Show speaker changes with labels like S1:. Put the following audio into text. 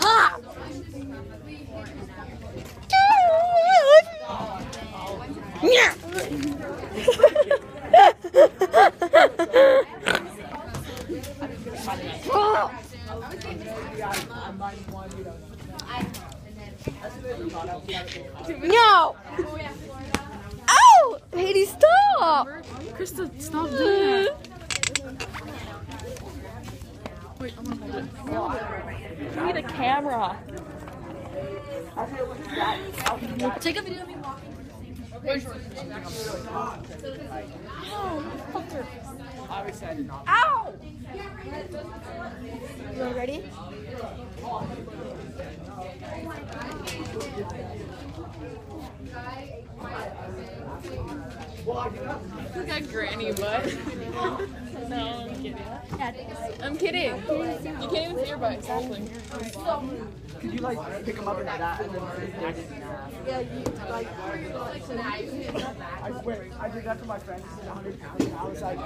S1: Ha! Yeah. Oh. No! Ow! Haiti, stop!
S2: Krista, stop doing that. Wait, I'm gonna hold it. I need a camera.
S1: Take a video of me walking. Oh, Ow! You all ready?
S2: Look at granny butt. kidding. I'm kidding. You can't even see your butt, exactly.
S3: Could you like pick them up in that and then
S1: Yeah, you like.
S3: I swear, I did that to my friend. Is 100 pounds. I was like,